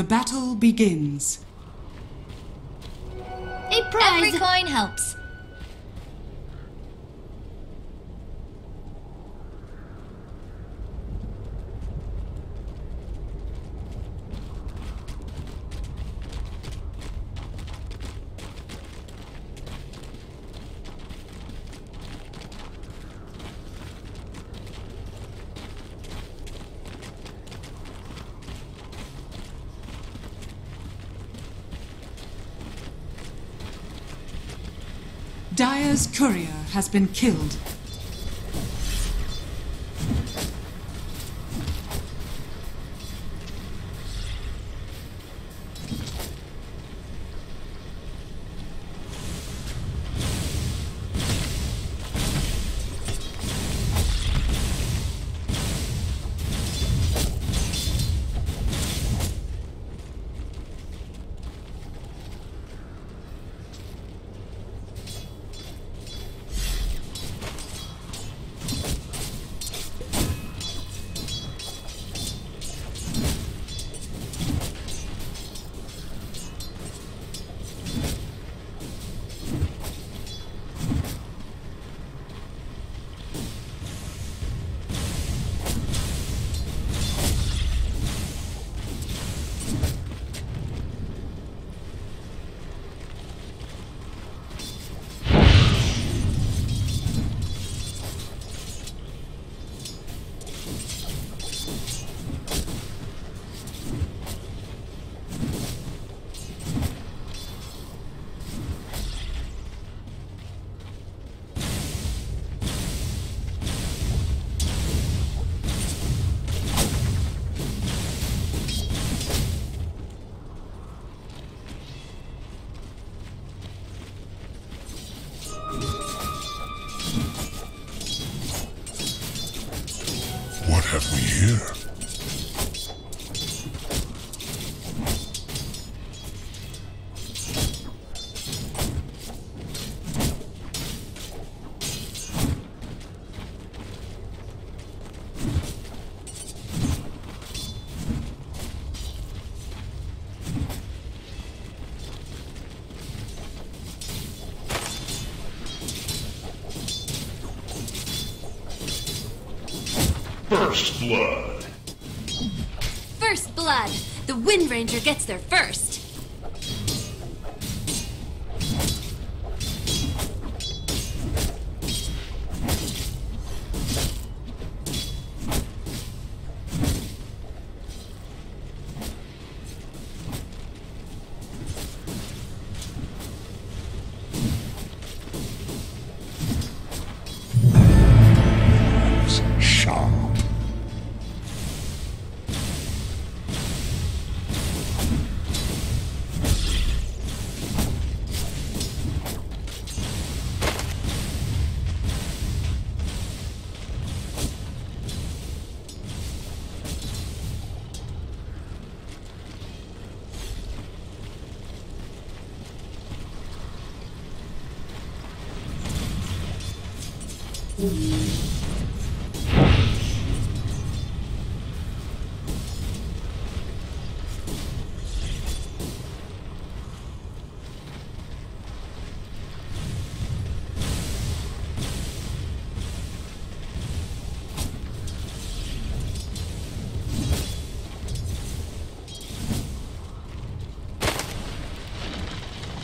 The battle begins. A prize! Every coin helps. Dire's courier has been killed. First Blood. First Blood. The Wind Ranger gets there first.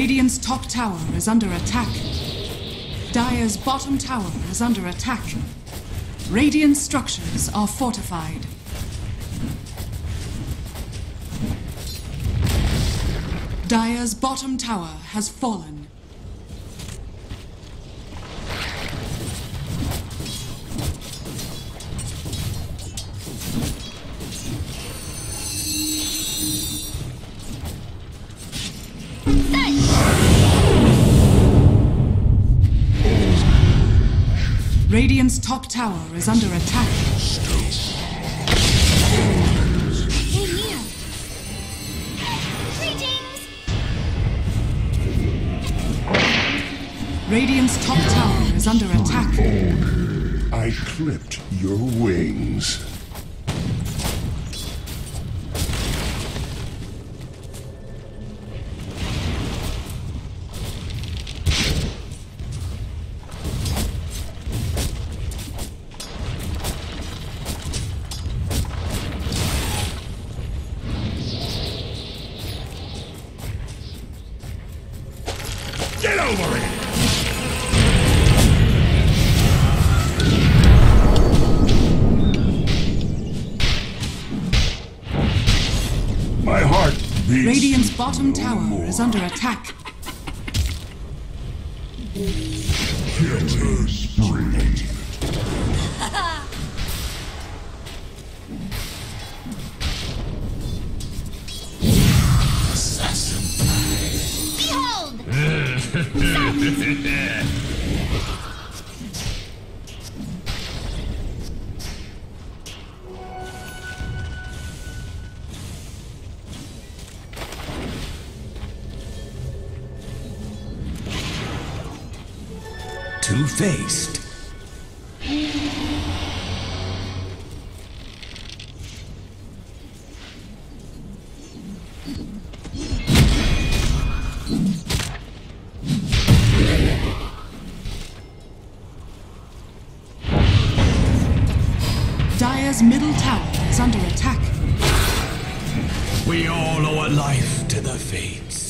Radiant's top tower is under attack. Dire's bottom tower is under attack. Radiant structures are fortified. Dire's bottom tower has fallen. Top tower is under attack. Radiant's top tower is under attack. I clipped your wings. Bottom tower is under attack. Killing spree. Behold! Two-faced. Dire's middle tower is under attack. We all owe a life to the fates.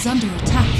Is under attack.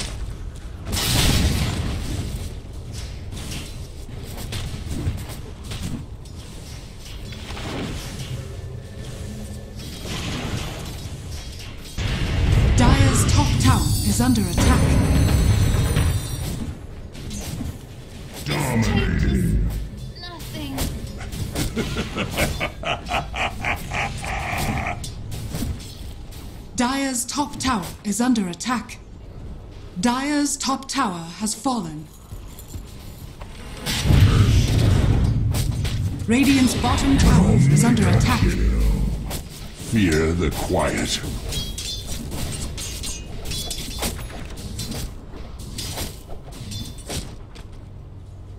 Tower is under attack. Dire's top tower has fallen. Radiant's bottom tower is under attack. Fear the quiet.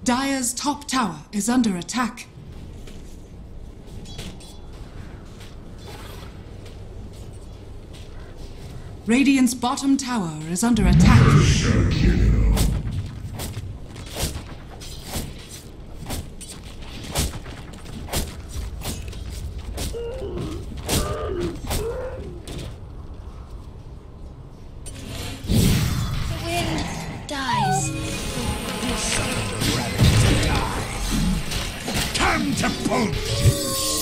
Dire's top tower is under attack. Radiant's bottom tower is under attack. The wind dies. Time to pull.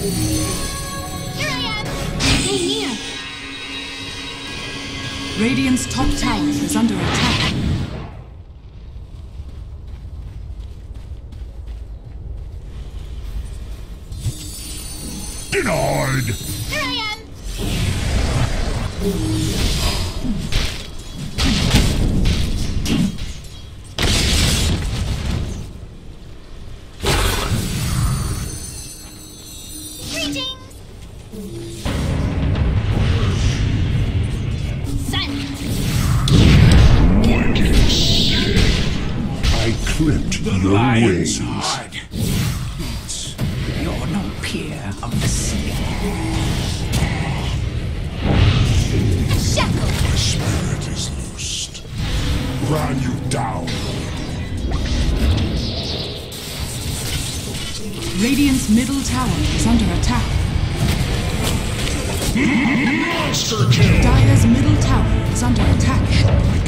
Here I am. Stay near. Radiant's top tower is under attack. I clipped the, Lion's wings. heart beats. You're no peer of the sea. Shackle. My spirit is loosed. Run you down. Radiant's middle tower is under attack. Monster kill. Dire's middle tower is under attack.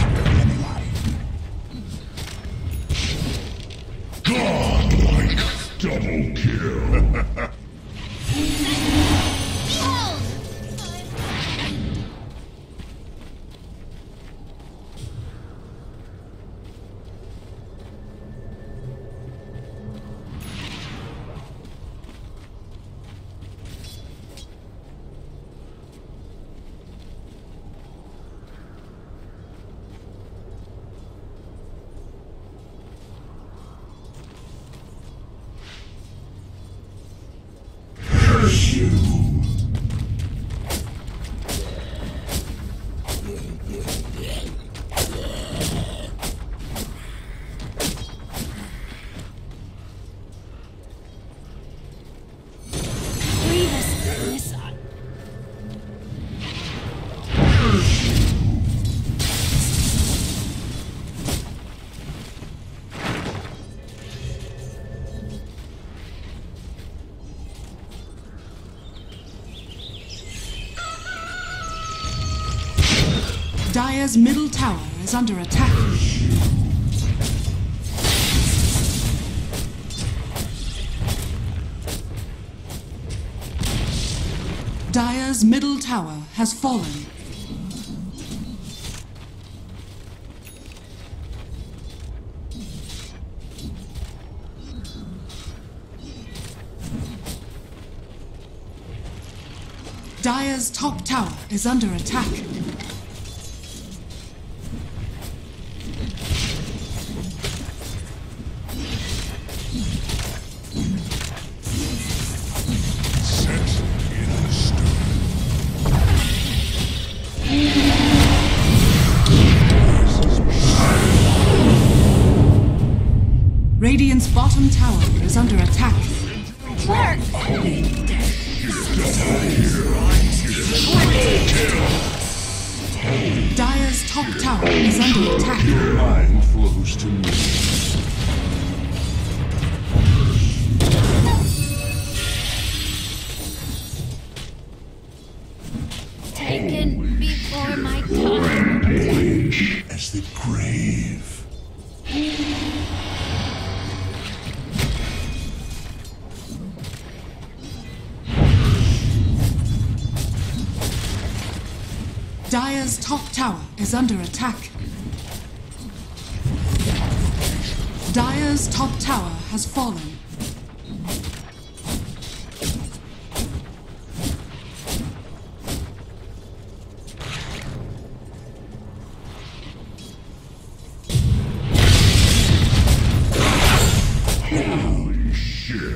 Dire's middle tower is under attack. Dire's middle tower has fallen. Dire's top tower is under attack. Dire's top tower is under attack. Dire's top tower has fallen.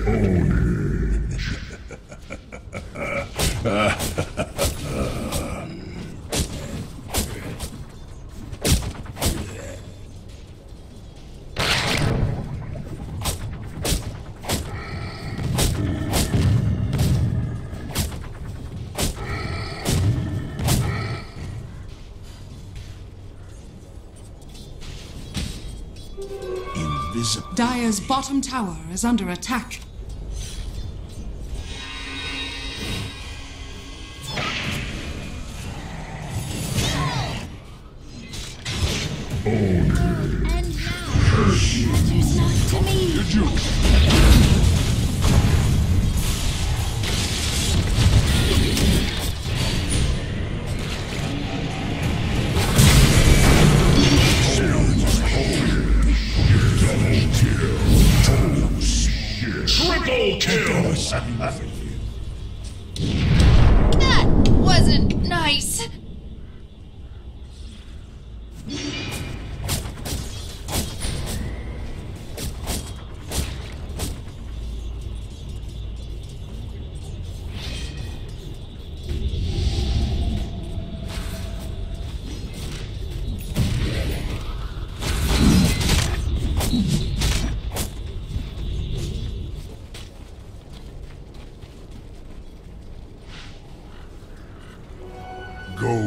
Invisible. Dire's bottom tower is under attack. And now, answers not to me. Did you?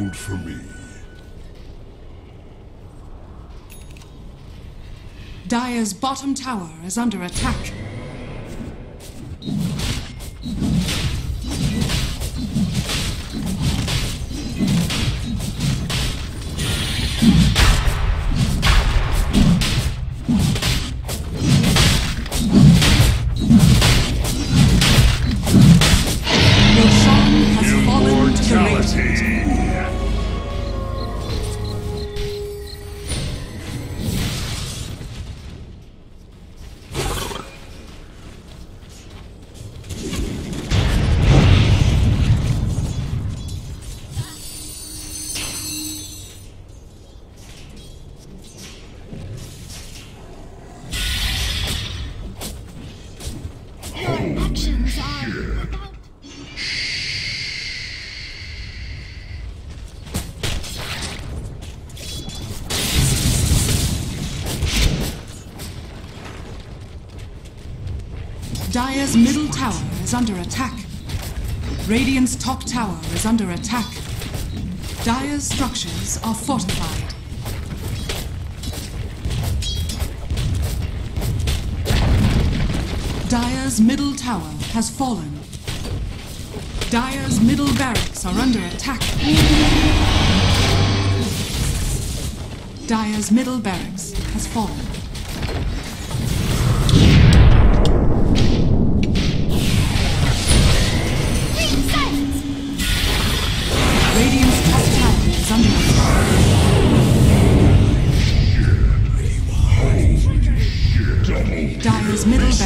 Gold for me. Dire's bottom tower is under attack. Dire's middle tower is under attack. Radiant's top tower is under attack. Dire's structures are fortified. Dire's middle tower has fallen. Dire's middle barracks are under attack. Dire's middle barracks has fallen.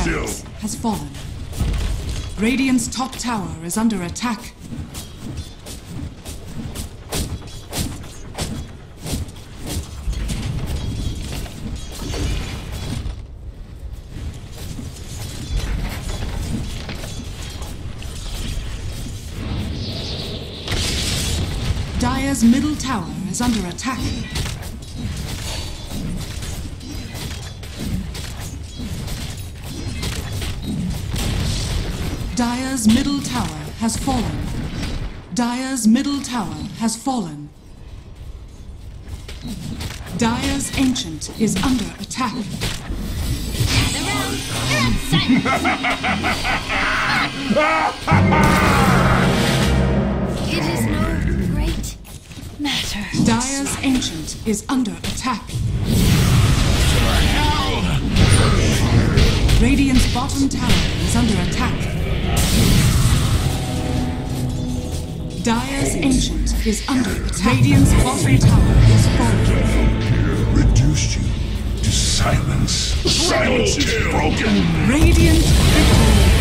Barracks has fallen. Radiant's top tower is under attack. Dire's middle tower is under attack. Dire's middle tower has fallen. Dire's middle tower has fallen. Dire's ancient is under attack. Gather round. You're outside. it is no great matter. Dire's ancient is under attack. Radiant's bottom tower is under attack. Dire's ancient is under attack. Radiant's bottom tower is falling. Reduced you to silence. Silence is broken. Radiant victory.